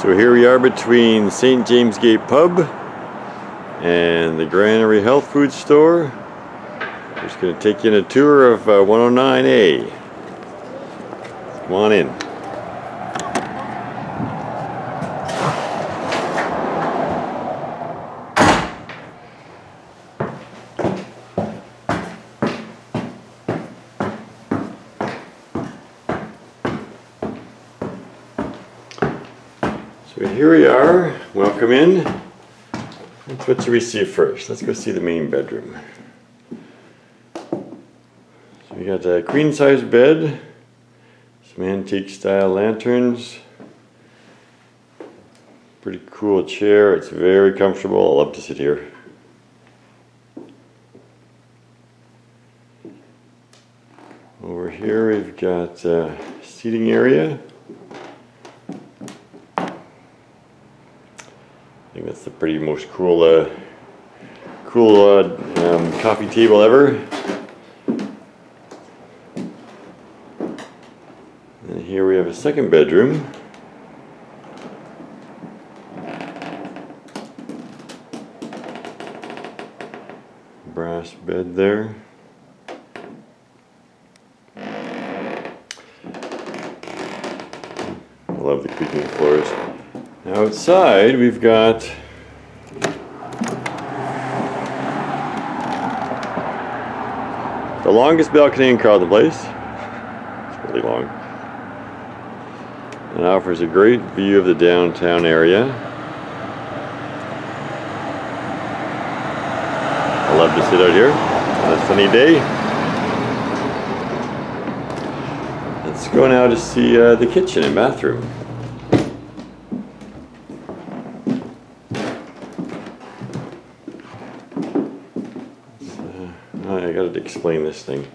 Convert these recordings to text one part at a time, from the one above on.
So here we are between St. James Gate Pub and the Granary Health Food Store. Just going to take you on a tour of uh, 109A. Come on in. So here we are. Welcome in. Let's what you we see first. Let's go see the main bedroom. So we got a queen size bed, some antique style lanterns, pretty cool chair. It's very comfortable. I love to sit here. Over here we've got a seating area. Think that's the pretty most cool, uh, cool uh, um, coffee table ever. And here we have a second bedroom. Brass bed there. I love the creaking floors. Outside, we've got the longest balcony in Carleton Place. It's really long. And offers a great view of the downtown area. I love to sit out here on a sunny day. Let's go now to see uh, the kitchen and bathroom. I gotta explain this thing.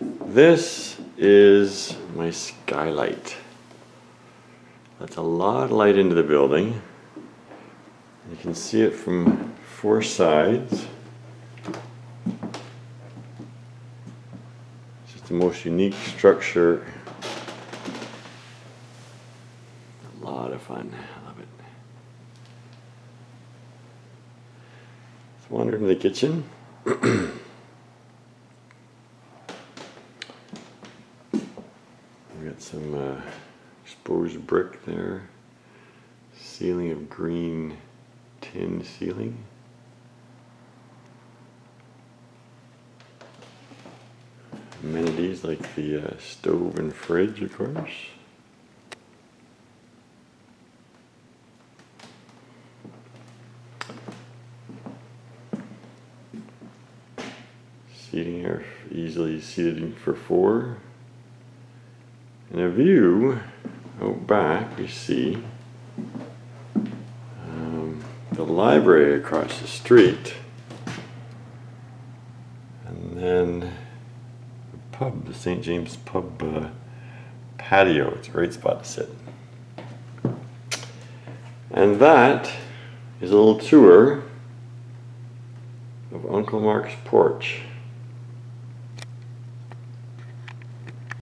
This is my skylight. That's a lot of light into the building. You can see it from four sides. It's just the most unique structure. A lot of fun. I love it. Let's wander into the kitchen. got some uh, exposed brick there. Ceiling of green tin ceiling. Amenities like the uh, stove and fridge, of course. Seating here, easily seated for four. In a view out back, we see um, the library across the street, and then the pub, the St. James Pub uh, patio. It's a great spot to sit. And that is a little tour of Uncle Mark's porch.